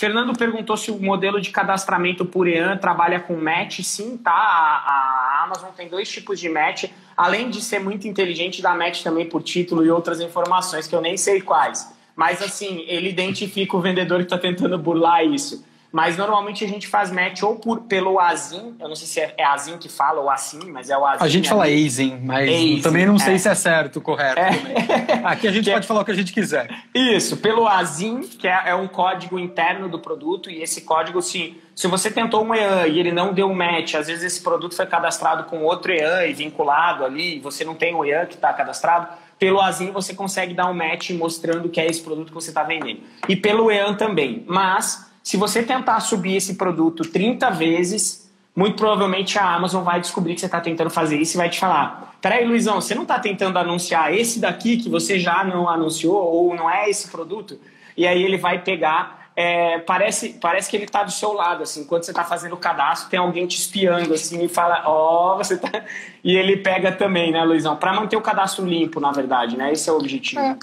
Fernando perguntou se o modelo de cadastramento por EAN trabalha com match. Sim, tá? A, a, Amazon tem dois tipos de match. Além de ser muito inteligente, dá match também por título e outras informações que eu nem sei quais. Mas assim, ele identifica o vendedor que está tentando burlar isso. Mas normalmente a gente faz match ou por, pelo Azim, eu não sei se é, é Azim que fala ou assim, mas é o Azim. A gente fala Azim, mas Azim, também não sei é. se é certo, correto. É. Aqui a gente que é pode falar o que a gente quiser. Isso, pelo Azim, que é, é, um código interno do produto, e esse código, se, se você tentou um EAN e ele não deu match, às vezes esse produto foi cadastrado com outro EAN e vinculado ali, e você não tem o EAN que está cadastrado, pelo Azim você consegue dar um match mostrando que é esse produto que você está vendendo. E pelo EAN também. Mas se você tentar subir esse produto 30 vezes, muito provavelmente a Amazon vai descobrir que você está tentando fazer isso e vai te falar: peraí, Luizão, você não está tentando anunciar esse daqui que você já não anunciou ou não é esse produto? E aí ele vai pegar. É, parece, parece que ele está do seu lado, assim, quando você está fazendo o cadastro, tem alguém te espiando, assim, e fala, ó, oh, você tá. E ele pega também, né, Luizão? Para manter o cadastro limpo, na verdade, né? Esse é o objetivo. É.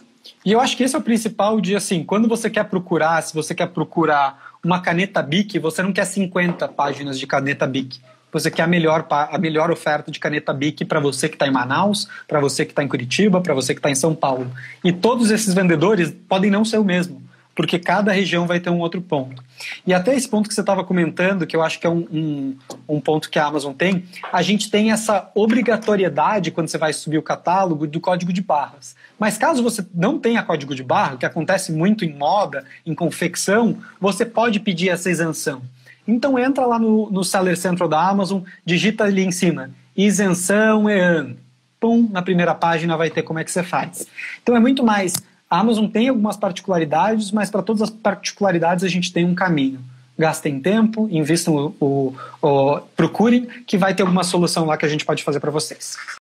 E eu acho que esse é o principal de, assim, quando você quer procurar, se você quer procurar uma caneta BIC, você não quer 50 páginas de caneta BIC. Você quer a melhor, a melhor oferta de caneta BIC para você que está em Manaus, para você que está em Curitiba, para você que está em São Paulo. E todos esses vendedores podem não ser o mesmo porque cada região vai ter um outro ponto. E até esse ponto que você estava comentando, que eu acho que é um, um, um, ponto que a Amazon tem, a gente tem essa obrigatoriedade, quando você vai subir o catálogo, do código de barras. Mas caso você não tenha código de barra, que acontece muito em moda, em confecção, você pode pedir essa isenção. Então entra lá no, no Seller Central da Amazon, digita ali em cima, isenção EAN. Pum, na primeira página vai ter como é que você faz. Então é muito mais a Amazon tem algumas particularidades, mas para todas as particularidades a gente tem um caminho. Gastem tempo, invistam o, o, o procurem, que vai ter alguma solução lá que a gente pode fazer para vocês.